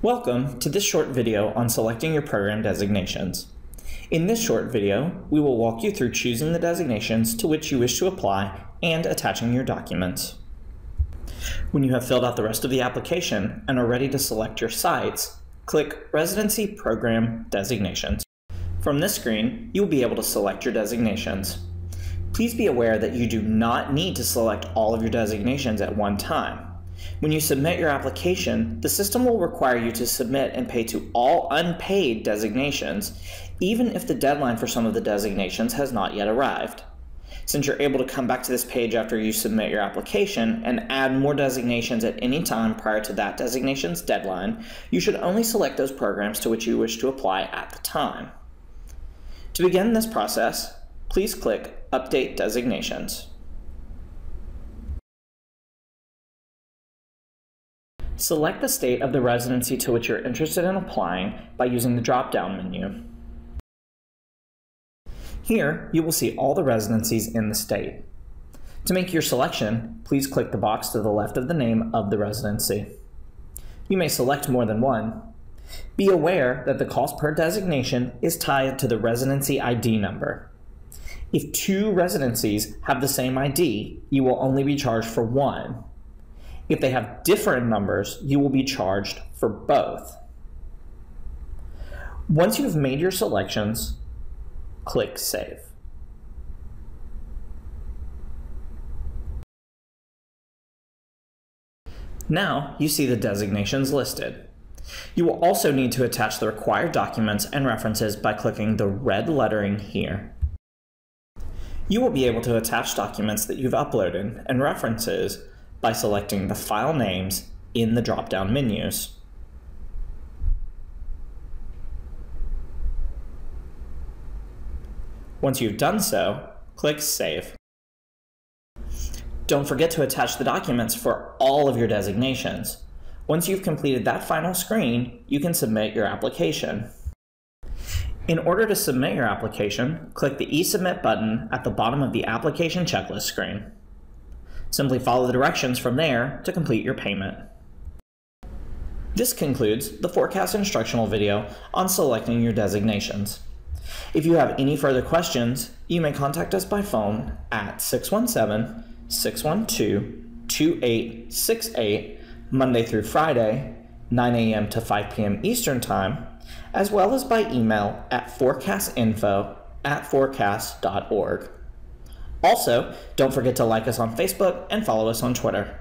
Welcome to this short video on selecting your program designations. In this short video, we will walk you through choosing the designations to which you wish to apply and attaching your documents. When you have filled out the rest of the application and are ready to select your sites, click Residency Program Designations. From this screen, you will be able to select your designations. Please be aware that you do not need to select all of your designations at one time. When you submit your application, the system will require you to submit and pay to all unpaid designations, even if the deadline for some of the designations has not yet arrived. Since you're able to come back to this page after you submit your application and add more designations at any time prior to that designation's deadline, you should only select those programs to which you wish to apply at the time. To begin this process, please click Update Designations. Select the state of the residency to which you're interested in applying by using the drop-down menu. Here, you will see all the residencies in the state. To make your selection, please click the box to the left of the name of the residency. You may select more than one. Be aware that the cost per designation is tied to the residency ID number. If two residencies have the same ID, you will only be charged for one, if they have different numbers, you will be charged for both. Once you've made your selections, click Save. Now you see the designations listed. You will also need to attach the required documents and references by clicking the red lettering here. You will be able to attach documents that you've uploaded and references by selecting the file names in the drop-down menus. Once you've done so, click Save. Don't forget to attach the documents for all of your designations. Once you've completed that final screen, you can submit your application. In order to submit your application, click the eSubmit button at the bottom of the application checklist screen. Simply follow the directions from there to complete your payment. This concludes the PhORCAS instructional video on selecting your designations. If you have any further questions, you may contact us by phone at 617-612-2868 Monday through Friday, 9 a.m. to 5 p.m. Eastern Time, as well as by email at phorcasinfo at phorcas.org. Also, don't forget to like us on Facebook and follow us on Twitter.